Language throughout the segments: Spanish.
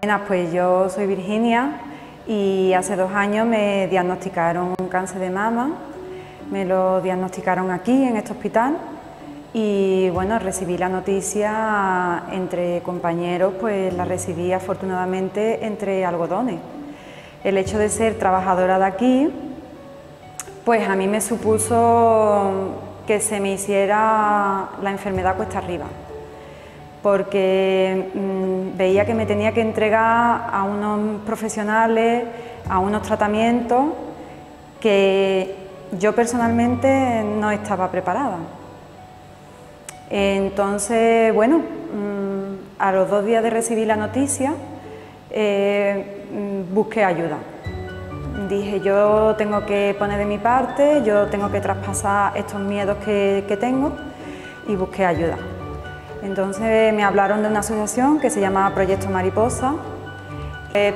Buenas, pues yo soy Virginia y hace dos años me diagnosticaron un cáncer de mama, me lo diagnosticaron aquí en este hospital. Y bueno, recibí la noticia entre compañeros, pues la recibí afortunadamente entre algodones. El hecho de ser trabajadora de aquí, pues a mí me supuso que se me hiciera la enfermedad cuesta arriba porque mm, veía que me tenía que entregar a unos profesionales, a unos tratamientos que yo personalmente no estaba preparada. Entonces, bueno, mm, a los dos días de recibir la noticia, eh, mm, busqué ayuda. Dije, yo tengo que poner de mi parte, yo tengo que traspasar estos miedos que tengo y busqué ayuda. Entonces me hablaron de una asociación que se llama Proyecto Mariposa.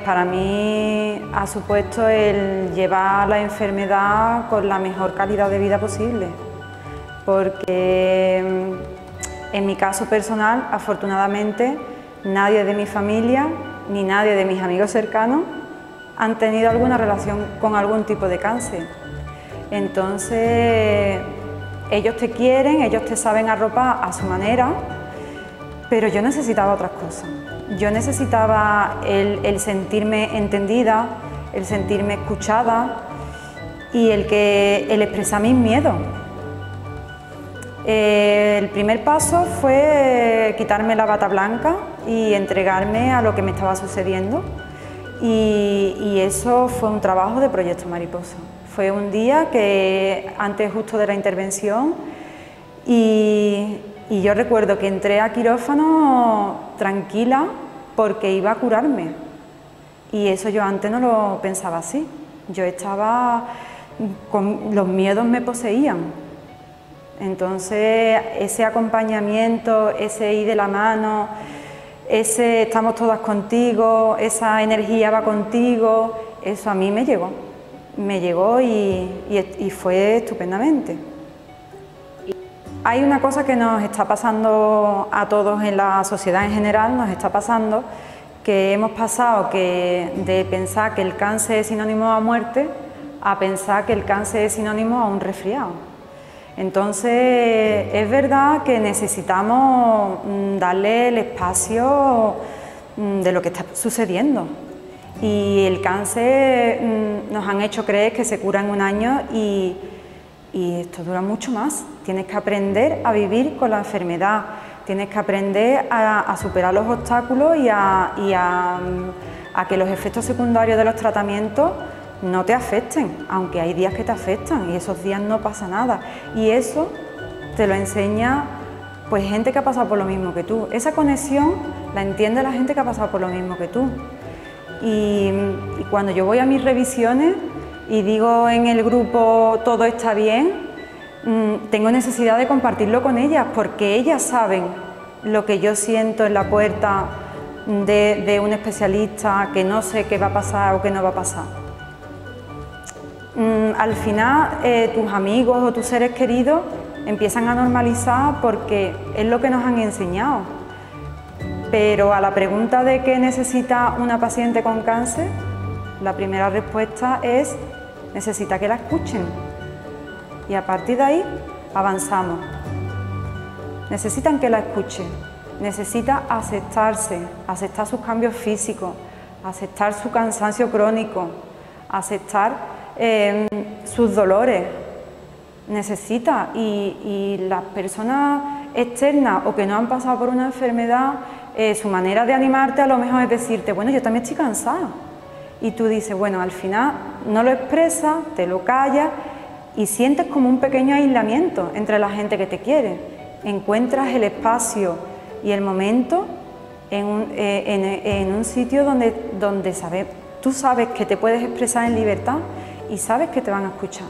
para mí ha supuesto el llevar la enfermedad con la mejor calidad de vida posible, porque mm, en mi caso personal, afortunadamente, nadie de mi familia ni nadie de mis amigos cercanos han tenido alguna relación con algún tipo de cáncer. Entonces, ellos te quieren, ellos te saben arropar a su manera pero yo necesitaba otras cosas. Yo necesitaba el, sentirme entendida, el sentirme escuchada y el, que, el expresar mis miedos. Eh, el primer paso fue quitarme la bata blanca y entregarme a lo que me estaba sucediendo. Y, y, eso fue un trabajo de Proyecto Mariposa. Fue un día que antes justo de la intervención y, yo recuerdo que entré a quirófano tranquila porque iba a curarme. Y eso yo antes no lo pensaba así. Yo estaba con los miedos me poseían. Entonces, ese acompañamiento, ese ir de la mano, ese estamos todas contigo, esa energía va contigo, eso a mí me llegó. Me llegó y fue estupendamente. Hay una cosa que nos está pasando a todos en la sociedad en general, nos está pasando que hemos pasado que de pensar que el cáncer es sinónimo a muerte a pensar que el cáncer es sinónimo a un resfriado. Entonces, es verdad que necesitamos mm, darle el espacio mm, de lo que está sucediendo. Y el cáncer mm, nos han hecho creer que se cura en un año y y esto dura mucho más. Tienes que aprender a vivir con la enfermedad, tienes que aprender a, superar los obstáculos y, a, que los efectos secundarios de los tratamientos no te afecten, aunque hay días que te afectan y esos días no pasa nada. Y eso te lo enseña pues gente que ha pasado por lo mismo que tú. Esa conexión la entiende la gente que ha pasado por lo mismo que tú. y cuando yo voy a mis revisiones, y digo en el grupo todo está bien, mm, tengo necesidad de compartirlo con ellas porque ellas saben lo que yo siento en la puerta de, un especialista que no sé qué va a pasar o qué no va a pasar. Mm, al final eh, tus amigos o tus seres queridos empiezan a normalizar porque es lo que nos han enseñado. Pero a la pregunta de qué necesita una paciente con cáncer, la primera respuesta es necesita que la escuchen y a partir de ahí avanzamos. Necesitan que la escuchen, necesita aceptarse, aceptar sus cambios físicos, aceptar su cansancio crónico, aceptar em, sus dolores. Necesita y, las personas externas o que no han pasado por una enfermedad, eh, su manera de animarte a lo mejor es decirte, bueno, yo también estoy cansada y tú dices, bueno, al final no lo expresas, te lo callas y sientes como un pequeño aislamiento entre la gente que te quiere. Encuentras el espacio y el momento en un, eh, sitio donde, donde sabes, tú sabes que te puedes expresar en libertad y sabes que te van a escuchar.